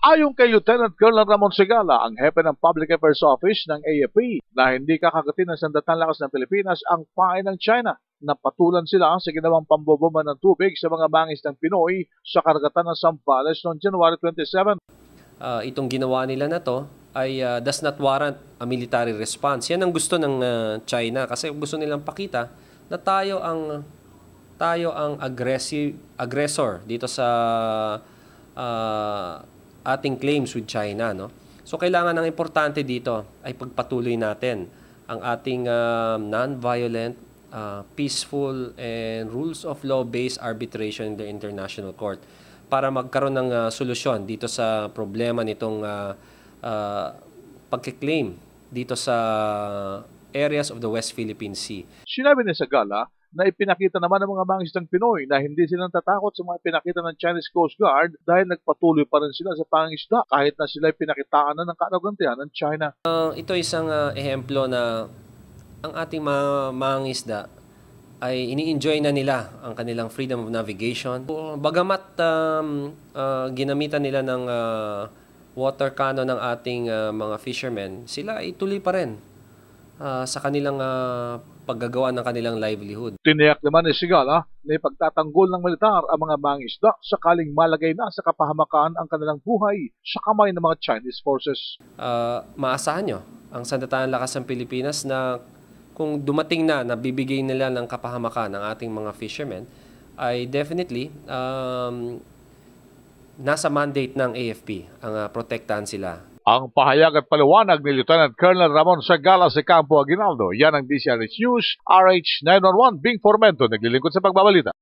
Ayon kay Lieutenant Colonel Ramon Segala, ang hepe ng Public Affairs Office ng AFP, na hindi kakagatin ng sandatan lakas ng Pilipinas ang pain ng China. Napatulan sila sa ginawang pambobomba ng tubig sa mga bangis ng Pinoy sa karagatan ng Zambales noong January 27. uh, itong ginawa nila na to ay uh, does not warrant a military response. Yan ang gusto ng uh, China kasi gusto nilang pakita na tayo ang tayo ang aggressive aggressor dito sa uh, ating claims with China, no? So kailangan ng importante dito ay pagpatuloy natin ang ating um, non-violent, uh, peaceful and rules of law based arbitration in the international court para magkaroon ng uh, solusyon dito sa problema nitong uh, uh, pagkiklaim dito sa areas of the West Philippine Sea. Sinabi ni Sagala na ipinakita naman ng mga mangisdang Pinoy na hindi sila natatakot sa mga pinakita ng Chinese Coast Guard dahil nagpatuloy pa rin sila sa pangisda kahit na sila pinakitaan na ng karagantihan ng China. Uh, ito isang uh, ehemplo na ang ating mga mangisda ay ini-enjoy na nila ang kanilang freedom of navigation. Bagamat um, uh, ginamitan nila ng uh, water cannon ng ating uh, mga fishermen, sila ay tuloy pa rin uh, sa kanilang uh, paggagawa ng kanilang livelihood. Tiniyak naman ni Sigala na ipagtatanggol ng militar ang mga mangisda sakaling malagay na sa kapahamakan ang kanilang buhay sa kamay ng mga Chinese forces. Uh, maasahan nyo ang sandataan lakas ng Pilipinas na kung dumating na na bibigay nila ng kapahamakan ng ating mga fishermen, ay definitely um, nasa mandate ng AFP ang uh, protektahan sila ang pahayag at paliwanag ni Lieutenant Colonel Ramon Sagala sa Campo Aguinaldo. Yan ang DCRH News, RH 911, Bing Formento, naglilingkod sa pagbabalita.